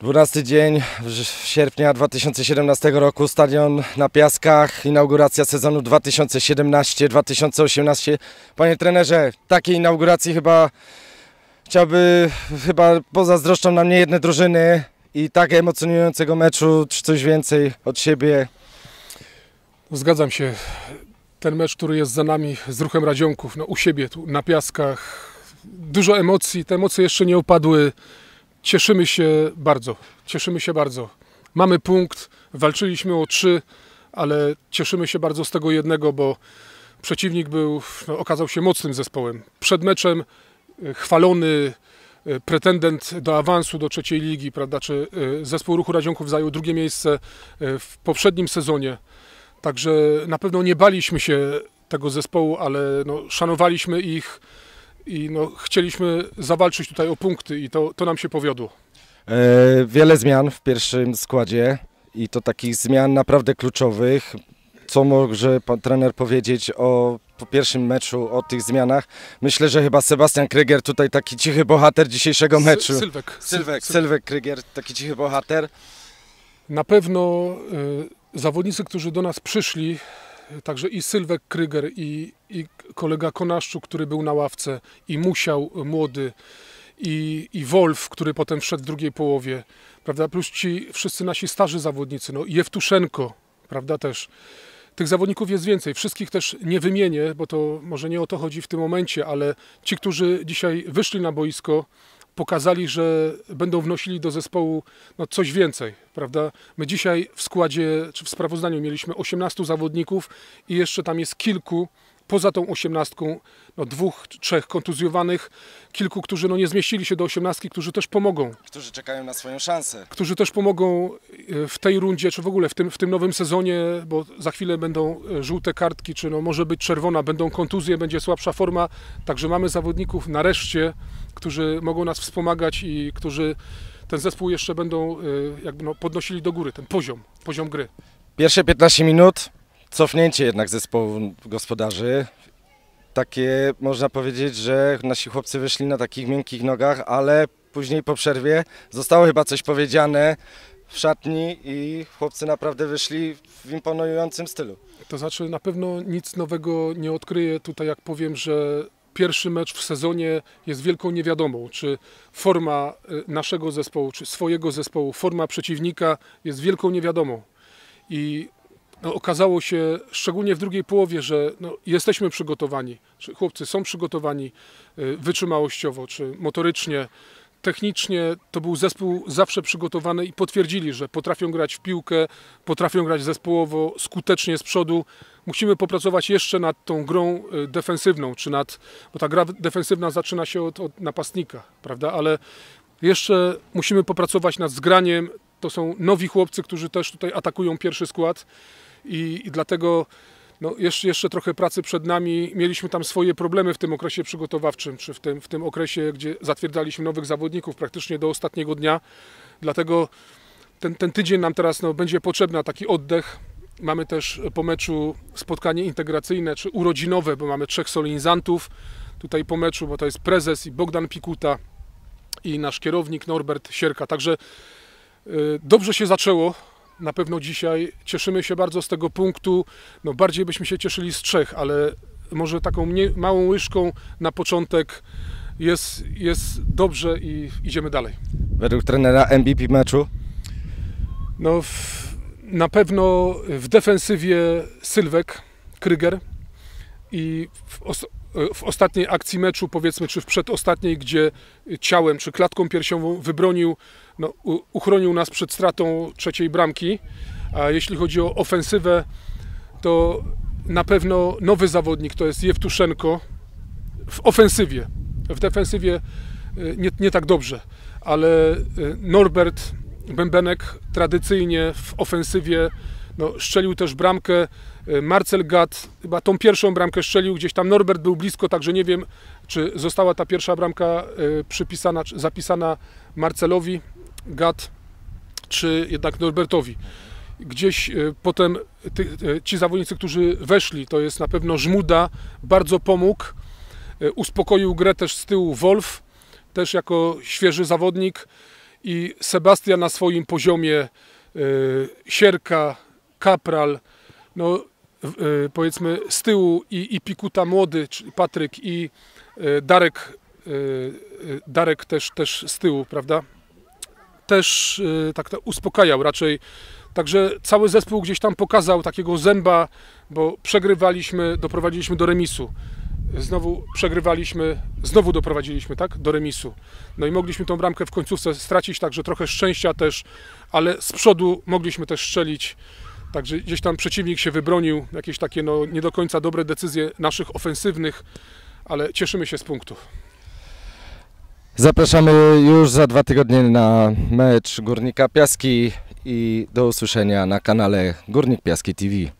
12 dzień sierpnia 2017 roku, stadion na Piaskach, inauguracja sezonu 2017-2018. Panie trenerze, takiej inauguracji chyba chciałby, chyba pozazdroszczą nam nie jedne drużyny i tak emocjonującego meczu, czy coś więcej od siebie. Zgadzam się. Ten mecz, który jest za nami z ruchem Radzionków, no, u siebie, tu na Piaskach, dużo emocji, te emocje jeszcze nie opadły Cieszymy się bardzo, cieszymy się bardzo. Mamy punkt, walczyliśmy o trzy, ale cieszymy się bardzo z tego jednego, bo przeciwnik był, no, okazał się mocnym zespołem. Przed meczem e, chwalony e, pretendent do awansu do trzeciej ligi, prawda, czy e, zespół Ruchu Radzionków zajął drugie miejsce w poprzednim sezonie. Także na pewno nie baliśmy się tego zespołu, ale no, szanowaliśmy ich, i no, chcieliśmy zawalczyć tutaj o punkty i to, to nam się powiodło. E, wiele zmian w pierwszym składzie i to takich zmian naprawdę kluczowych. Co może pan trener powiedzieć o po pierwszym meczu, o tych zmianach? Myślę, że chyba Sebastian Kryger tutaj taki cichy bohater dzisiejszego meczu. Sylwek. Sylwek, Sylwek Kryger, taki cichy bohater. Na pewno y, zawodnicy, którzy do nas przyszli, Także i Sylwek Kryger, i, i kolega Konaszczu, który był na ławce, i Musiał młody, i, i Wolf, który potem wszedł w drugiej połowie, prawda? Plus ci wszyscy nasi starzy zawodnicy, no Jewtuszenko, prawda, też. Tych zawodników jest więcej. Wszystkich też nie wymienię, bo to może nie o to chodzi w tym momencie, ale ci, którzy dzisiaj wyszli na boisko, pokazali, że będą wnosili do zespołu no, coś więcej, prawda? My dzisiaj w składzie, czy w sprawozdaniu mieliśmy 18 zawodników i jeszcze tam jest kilku, poza tą osiemnastką, no dwóch, trzech kontuzjowanych, kilku, którzy no nie zmieścili się do osiemnastki, którzy też pomogą. Którzy czekają na swoją szansę. Którzy też pomogą e, w tej rundzie, czy w ogóle w tym, w tym nowym sezonie, bo za chwilę będą e, żółte kartki, czy no może być czerwona, będą kontuzje, będzie słabsza forma, także mamy zawodników nareszcie, którzy mogą nas wspomagać i którzy ten zespół jeszcze będą e, jakby no, podnosili do góry, ten poziom, poziom gry. Pierwsze 15 minut cofnięcie jednak zespołu gospodarzy. Takie można powiedzieć, że nasi chłopcy wyszli na takich miękkich nogach, ale później po przerwie zostało chyba coś powiedziane w szatni i chłopcy naprawdę wyszli w imponującym stylu. To znaczy na pewno nic nowego nie odkryję tutaj, jak powiem, że pierwszy mecz w sezonie jest wielką niewiadomą, czy forma y, naszego zespołu, czy swojego zespołu, forma przeciwnika jest wielką niewiadomą. I no, okazało się, szczególnie w drugiej połowie, że no, jesteśmy przygotowani, czy chłopcy są przygotowani y, wytrzymałościowo, czy motorycznie, technicznie. To był zespół zawsze przygotowany i potwierdzili, że potrafią grać w piłkę, potrafią grać zespołowo, skutecznie z przodu. Musimy popracować jeszcze nad tą grą y, defensywną, czy nad, bo ta gra defensywna zaczyna się od, od napastnika, prawda, ale jeszcze musimy popracować nad zgraniem. To są nowi chłopcy, którzy też tutaj atakują pierwszy skład i, i dlatego no, jeszcze, jeszcze trochę pracy przed nami. Mieliśmy tam swoje problemy w tym okresie przygotowawczym, czy w tym, w tym okresie, gdzie zatwierdzaliśmy nowych zawodników praktycznie do ostatniego dnia. Dlatego ten, ten tydzień nam teraz no, będzie potrzebny taki oddech. Mamy też po meczu spotkanie integracyjne czy urodzinowe, bo mamy trzech solenizantów tutaj po meczu, bo to jest prezes i Bogdan Pikuta i nasz kierownik Norbert Sierka. Także dobrze się zaczęło na pewno dzisiaj cieszymy się bardzo z tego punktu. No, bardziej byśmy się cieszyli z trzech, ale może taką mniej, małą łyżką na początek jest, jest dobrze i idziemy dalej. Według trenera MVP meczu? No, w, na pewno w defensywie Sylwek, Kryger i w, w, ostatniej akcji meczu, powiedzmy, czy w przedostatniej, gdzie ciałem czy klatką piersiową wybronił no, uchronił nas przed stratą trzeciej bramki. A jeśli chodzi o ofensywę, to na pewno nowy zawodnik to jest Jewtuszenko w ofensywie. W defensywie y, nie, nie tak dobrze, ale y, Norbert Bębenek tradycyjnie w ofensywie no, szczelił też bramkę. Y, Marcel Gat chyba tą pierwszą bramkę szczelił, gdzieś tam Norbert był blisko, także nie wiem, czy została ta pierwsza bramka przypisana, zapisana Marcelowi. Gad czy jednak Norbertowi. Gdzieś e, potem e, ci zawodnicy, którzy weszli, to jest na pewno Żmuda, bardzo pomógł. E, uspokoił grę też z tyłu Wolf, też jako świeży zawodnik. i Sebastian na swoim poziomie, Sierka, Kapral, no y, powiedzmy z tyłu i, i Pikuta młody, czyli Patryk i y, Darek, y, Darek też, też z tyłu, prawda? Też tak uspokajał raczej. Także cały zespół gdzieś tam pokazał takiego zęba, bo przegrywaliśmy, doprowadziliśmy do remisu. Znowu przegrywaliśmy, znowu doprowadziliśmy tak, do remisu. No i mogliśmy tą bramkę w końcówce stracić, także trochę szczęścia też, ale z przodu mogliśmy też strzelić. Także gdzieś tam przeciwnik się wybronił, jakieś takie no, nie do końca dobre decyzje naszych ofensywnych, ale cieszymy się z punktów. Zapraszamy już za dwa tygodnie na mecz Górnika Piaski i do usłyszenia na kanale Górnik Piaski TV.